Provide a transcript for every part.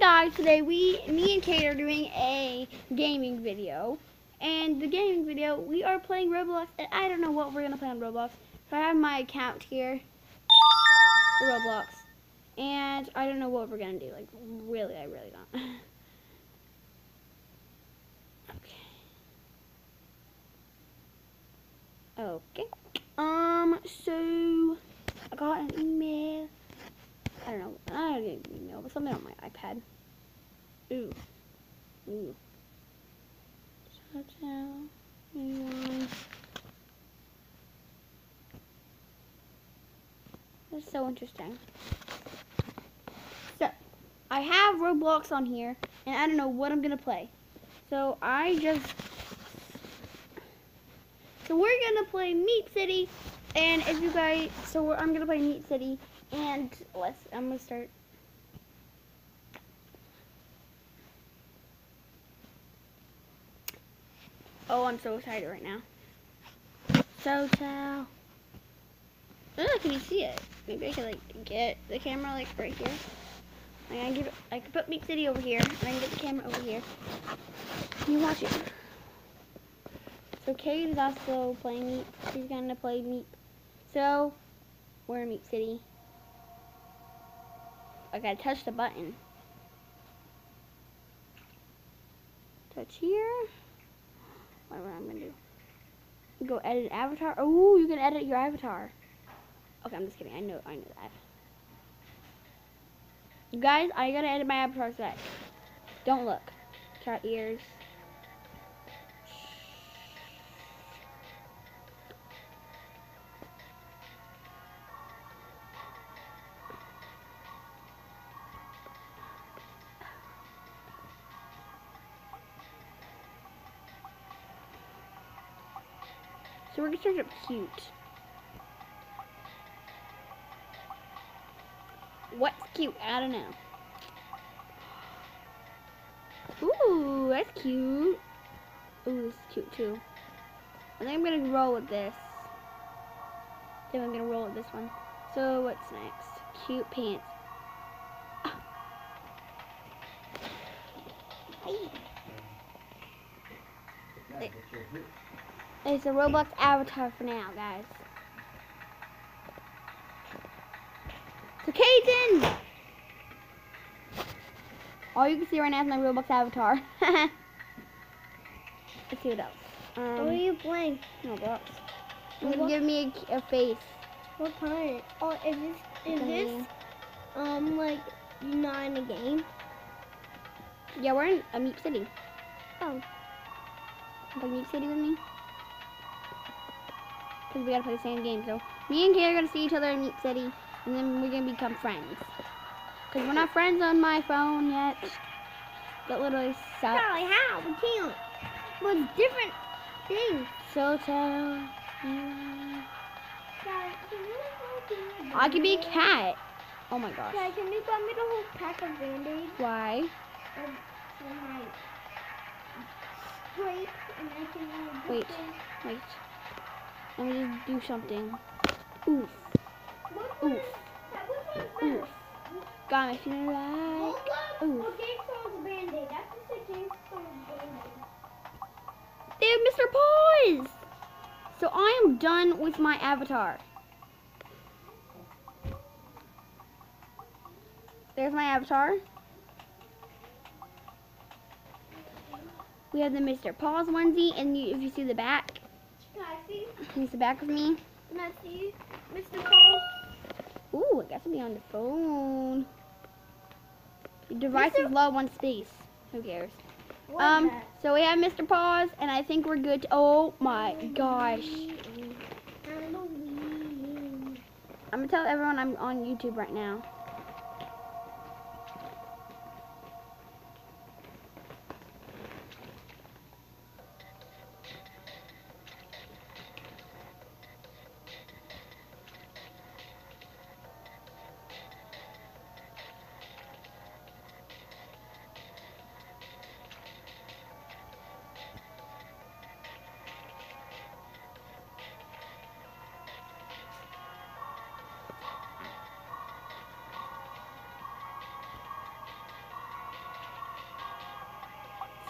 guys, today we, me and Kate are doing a gaming video. And the gaming video, we are playing Roblox, and I don't know what we're going to play on Roblox. So I have my account here, Roblox. And I don't know what we're going to do. Like, really, I really don't. okay. Okay. Um, so, I got an email. I don't know. I don't an email, but something on my iPad. Ooh. Ooh. Out. Anyone. That's so interesting. So, I have Roblox on here, and I don't know what I'm going to play. So, I just... So, we're going to play Meep City, and if you guys... So, I'm going to play Meep City, and let's, I'm gonna start. Oh, I'm so excited right now. So, so. Oh, can you see it? Maybe I can like get the camera like right here. I can give it, I can put Meep City over here, and I can get the camera over here. Can you watch it? So Kate is also playing Meep. She's gonna play Meep. So, we're in Meep City. I gotta touch the button. Touch here. Whatever I'm gonna do. Go edit avatar. Oh, you can edit your avatar. Okay, I'm just kidding. I know, I know that. You guys, I gotta edit my avatar set. Don't look. Cat ears. We're up cute. What's cute? I don't know. Ooh, that's cute. Ooh, this is cute too. I think I'm gonna roll with this. I think I'm gonna roll with this one. So what's next? Cute pants. Ah. It's a Roblox avatar for now, guys. So, Kaden! All you can see right now is my Roblox avatar. Let's see what else. Um, what are you playing? Roblox. You can give me a, a, face. What kind? Oh, is this is this um like not in a game? Yeah, we're in a Meep City. Oh, Play Meep City with me? Because we gotta play the same game. So, me and Kay are gonna see each other in Meep City, and then we're gonna become friends. Because we're not friends on my phone yet. That literally sucks. Charlie, how we can't. But different things. So tell can you me? I could be a cat. Oh my gosh. Can you buy me the whole pack of band-aids Why? of for my scrape and I can Wait. Wait. Let me just do something. Oof. Oof. my Oof. Got me feeling like. Oof. Dude, Mr. Paws! So I am done with my avatar. There's my avatar. We have the Mr. Paws onesie, and you, if you see the back, I see? can you see the back of me? Can I see Mr. Cole? Ooh, I guess I'll be on the phone. Your device is low on space. Who cares? What Um, so we have Mr. Paws, and I think we're good. To, oh my gosh. I'm gonna tell everyone I'm on YouTube right now.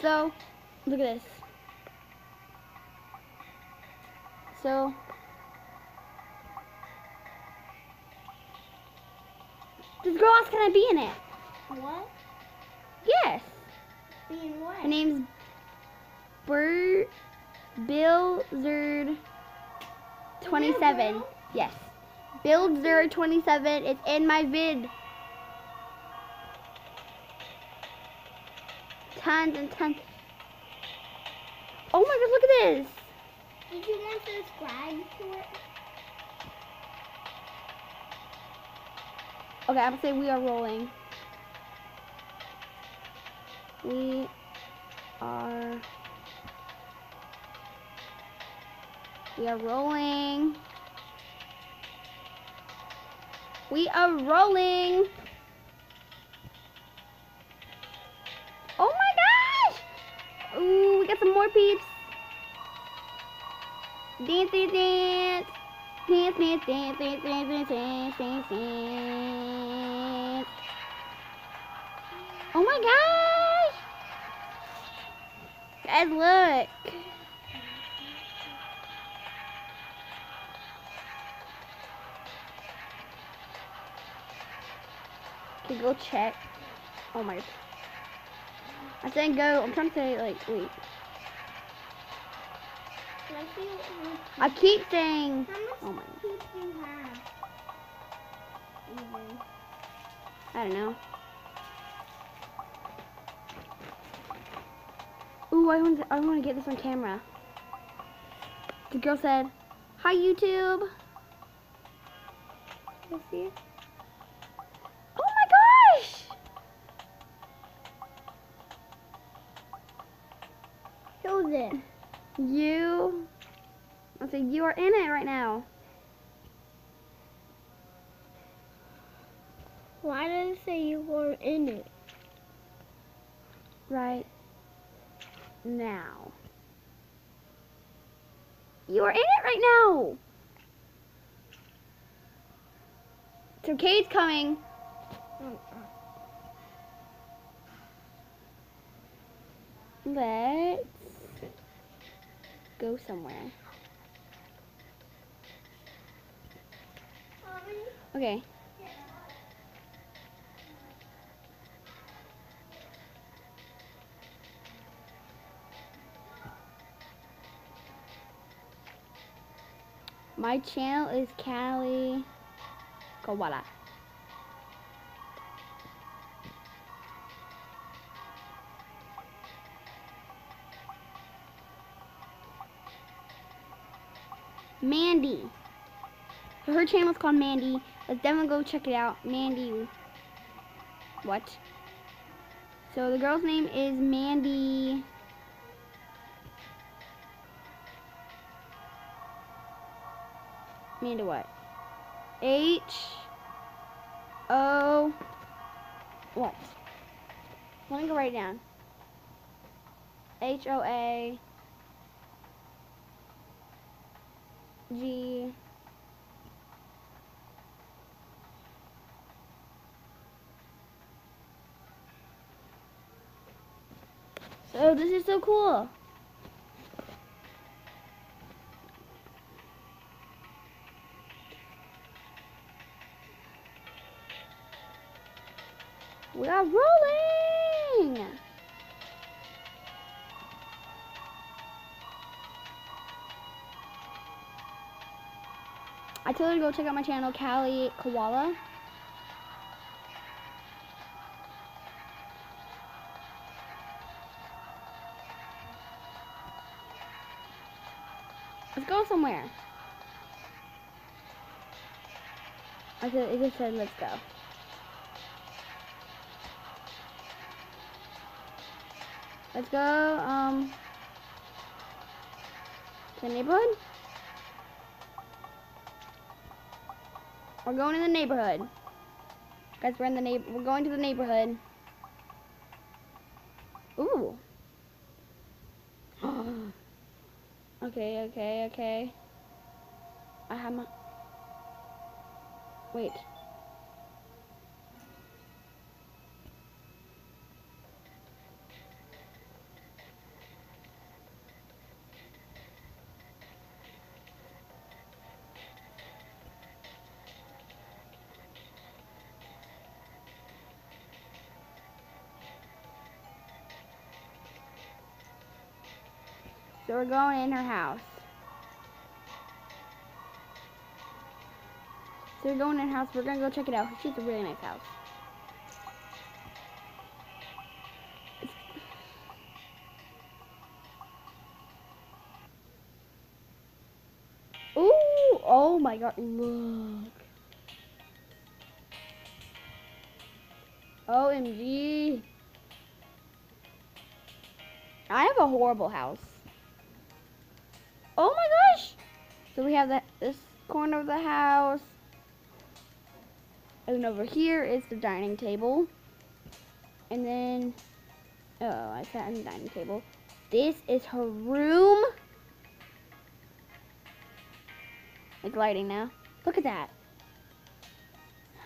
So, look at this. So, this girl asked, can I be in it? What? Yes. Being what? Her name's Bert Bill Zerd 27. girl? Yes. Bill Zerd 27. It's in my vid. Tons and tons. Oh my god, look at this. Did you want to subscribe to it? Okay, I'm gonna say we are rolling. We are. We are rolling. We are rolling. some more peeps. Dance, dance, dance. Dance, dance, dance, dance, dance, dance, dance, dance. Oh my gosh! Guys, look. Okay, go check. Oh my. I said go. I'm trying to say, like, wait. I see what I keep saying. Oh my. do you have? I don't know. Ooh, I want to, I want to get this on camera. The girl said, "Hi YouTube." Let's see. Oh my gosh! Who's it? You. Say you are in it right now. Why did it say you were in it? Right now. You are in it right now. So Kate's coming. Let's go somewhere. Okay. My channel is Callie Koala. Mandy. Her channel is called Mandy. Let's definitely go check it out. Mandy. What? So the girl's name is Mandy. Mandy what? H O what? Let me go it down. H O A G So this is so cool. We are rolling. I told her to go check out my channel, Callie Koala. Go somewhere. I said, it just said, let's go. Let's go, um, to the neighborhood. We're going in the neighborhood. Guys, we're in the neighbor. We're going to the neighborhood. Ooh. okay, okay, okay. I have my. Wait. So we're going in her house. So we're going in her house. We're gonna go check it out. She's a really nice house. Ooh! Oh my god! Look. OMG. I have a horrible house. Oh my gosh! So we have that this corner of the house. And over here is the dining table. And then oh, I sat on the dining table. This is her room. It's lighting now. Look at that.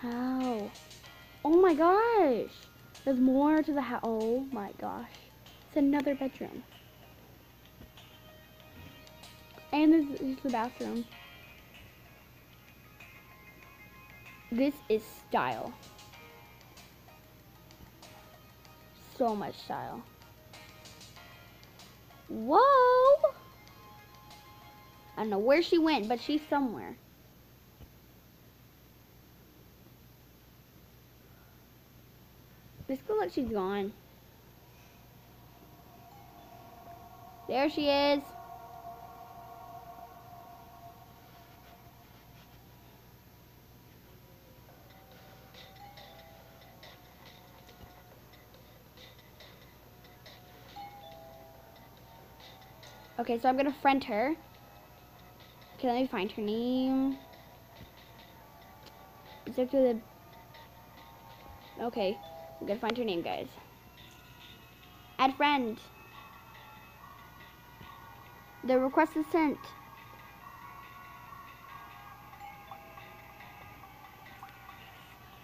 How? Oh my gosh. There's more to the house. Oh my gosh. It's another bedroom. And this is the bathroom. This is style. So much style. Whoa! I don't know where she went, but she's somewhere. This looks like she's gone. There she is. Okay, so I'm gonna friend her. Okay, let me find her name. It's up to the. Okay, I'm gonna find her name, guys. Add friend. The request is sent.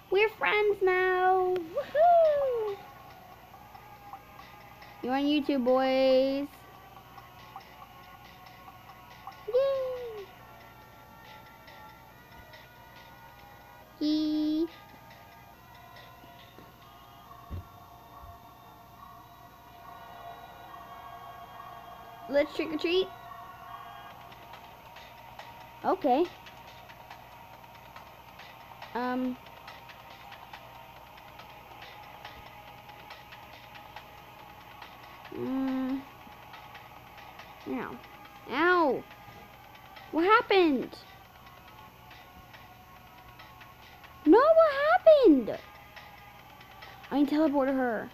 We're friends now. Woohoo! You're on YouTube, boys. Let's trick or treat. Okay. Um. Mm. Ow. Ow. What happened? No, what happened? I teleported her.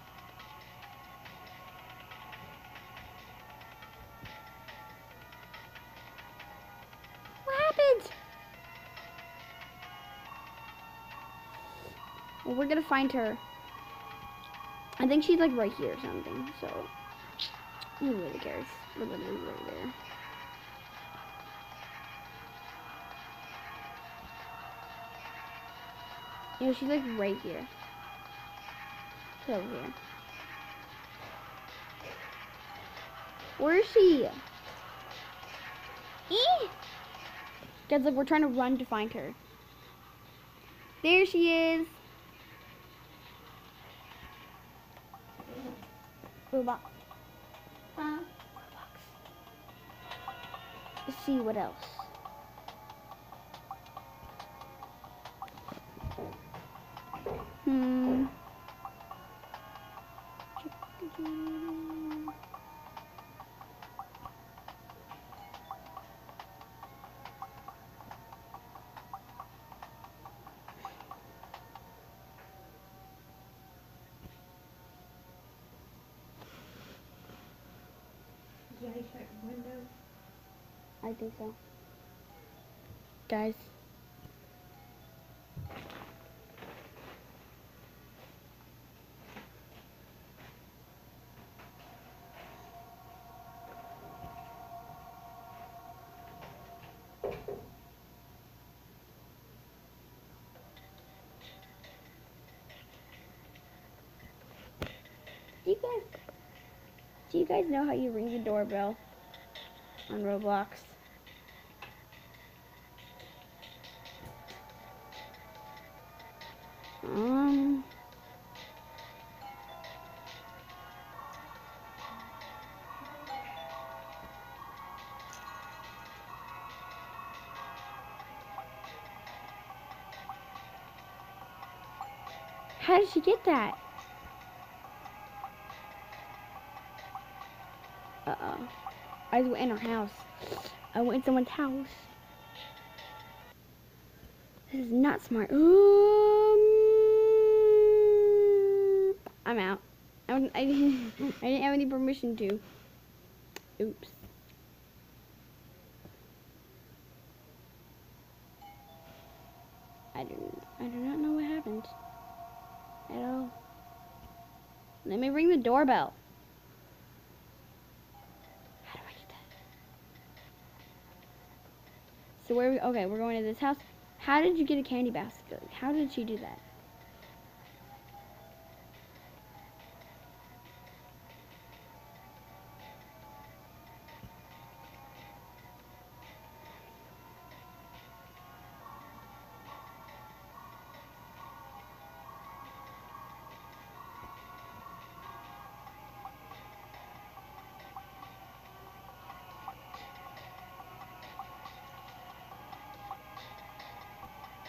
We're gonna find her. I think she's like right here or something, so who really cares? We're literally right there. Know, she's like right here. She's over here. Where is she? Eee! Guys, look, we're trying to run to find her. There she is. Robot. Huh? Let's see what else. Hmm. Did I check window? I think so. Guys. You guys do you guys know how you ring the doorbell on Roblox? Um... How did she get that? I went in her house. I went in someone's house. This is not smart. Um, I'm out. I, I, didn't, I didn't have any permission to. Oops. I do, I do not know what happened at all. Let me ring the doorbell. How do I get that? So where we, okay, we're going to this house. How did you get a candy basket? How did she do that?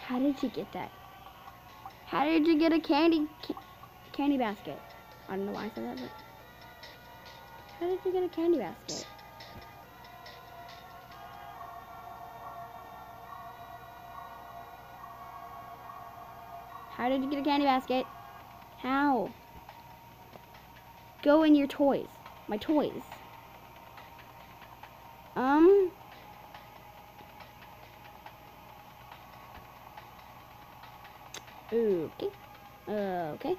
How did you get that? How did you get a candy ca- candy basket? I don't know why I said that, but how did you get a candy basket? How did you get a candy basket? How? Go in your toys. My toys. Um. Okay. Uh, okay.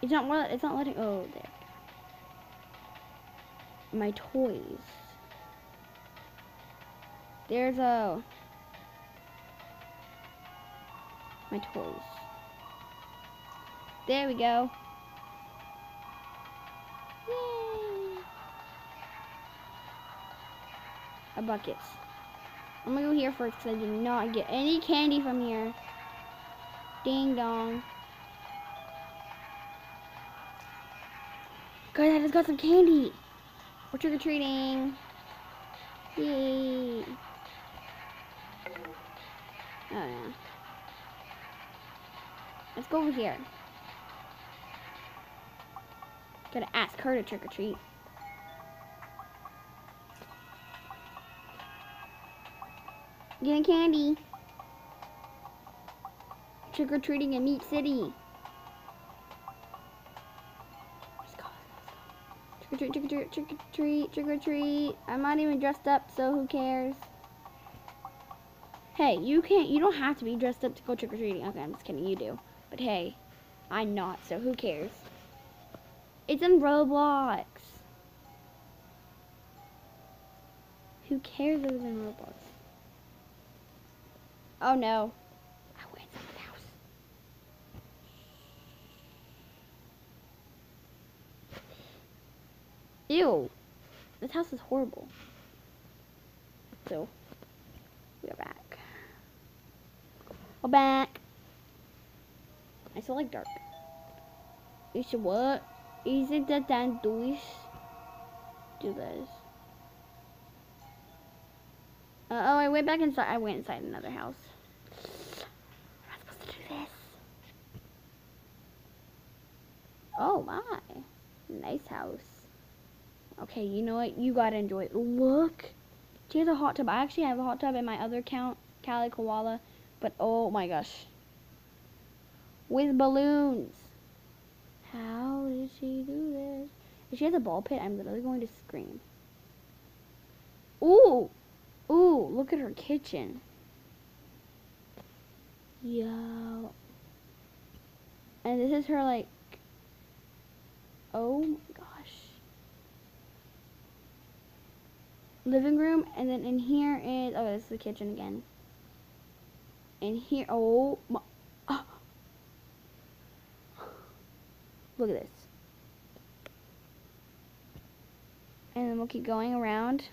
It's not it's not letting oh there. My toys. There's a my toys. There we go. A bucket. I'm gonna go here first because I did not get any candy from here. Ding dong. Guys, I just got some candy. We're trick or treating. Yay. Oh yeah. Let's go over here. Gotta ask her to trick Getting candy. Trick or treating in Meep City. Trick or treat, trick or treat, trick or treat, trick or treat. I'm not even dressed up, so who cares? Hey, you can't, you don't have to be dressed up to go trick or treating. Okay, I'm just kidding, you do. But hey, I'm not, so who cares? It's in Roblox. Who cares if it's in Roblox? Oh no. I went in someone's house. Ew. This house is horrible. So, we are back. We're back. I still like dark. Should what? Is it that Dan do this? Do this. Uh, oh, I went back inside. I went inside another house. I'm not supposed to do this. Oh my, nice house. Okay, you know what? You gotta enjoy it. Look, she has a hot tub. I actually have a hot tub in my other account, Callie Koala, but oh my gosh, with balloons. How did she do this? If she has a ball pit, I'm literally going to scream. Ooh, ooh, look at her kitchen. Yo. And this is her like, oh my gosh. Living room, and then in here is, oh, this is the kitchen again. And here, oh my, ah. Look at this. And then we'll keep going around.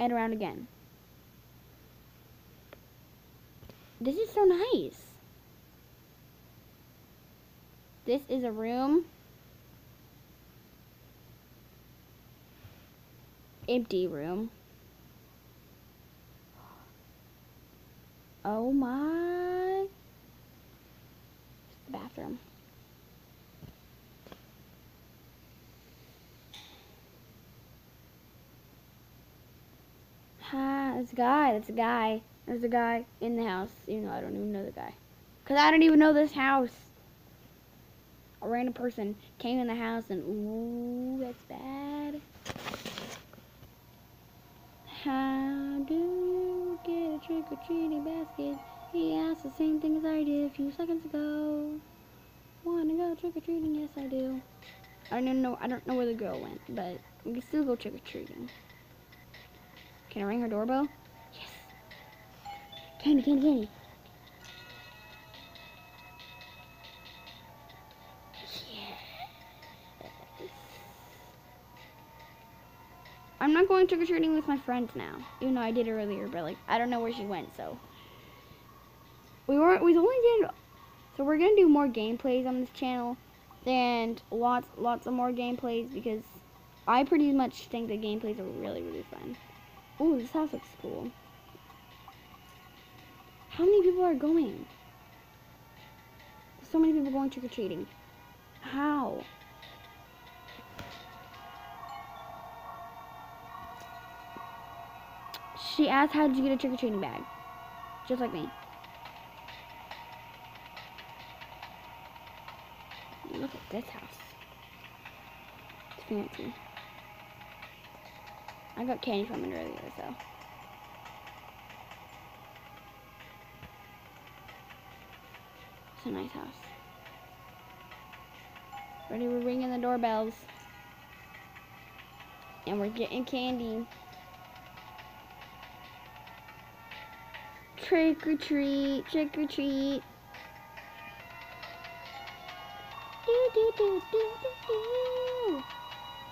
And around again. This is so nice. This is a room. empty room. Oh my. The bathroom. Hi, there's a guy. That's a guy. There's a guy in the house, even though I don't even know the guy. Because I don't even know this house. A random person came in the house and, ooh, that's bad. How do you get a trick-or-treating basket? He asked the same thing as I did a few seconds ago. Wanna go trick-or-treating? Yes, I do. I don't know, I don't know where the girl went, but we can still go trick-or-treating. Can I ring her doorbell? Yes. Candy, candy, candy. Going trick or treating with my friends now, even though I did earlier. But like, I don't know where she went, so we weren't we only did. So we're gonna do more gameplays on this channel, and lots lots of more gameplays because I pretty much think the gameplays are really really fun. Ooh, this house looks cool. How many people are going? So many people going trick or treating. How? She asked, how did you get a trick-or-treating bag? Just like me. Look at this house. It's fancy. I got candy from it earlier, so. It's a nice house. Ready, we're ringing the doorbells. And we're getting candy. Trick or treat, trick or treat. Do, do, do, do, do, do.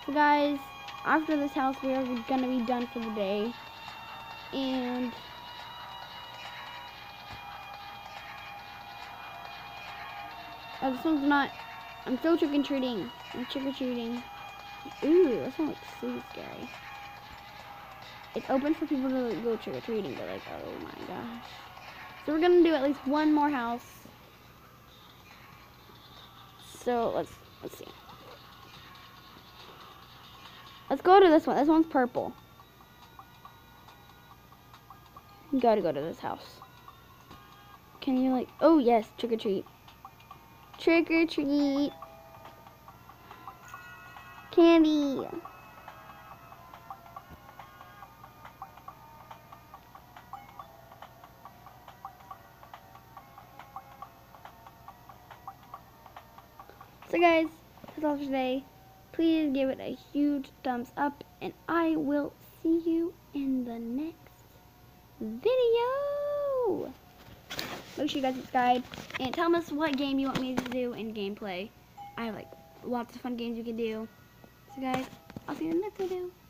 So guys, after this house, we are gonna be done for the day. And oh, this one's not. I'm still trick or treating. I'm trick or treating. Ooh, this one looks so scary. It's open for people to go trick or treating, but like, oh my gosh. So we're gonna do at least one more house. So let's let's see. Let's go to this one. This one's purple. You gotta go to this house. Can you like, oh yes, trick or treat. Trick or treat. Candy. All today. Please give it a huge thumbs up and I will see you in the next video. Make sure you guys subscribe and tell us what game you want me to do in gameplay. I have like lots of fun games you can do. So guys, I'll see you in the next video.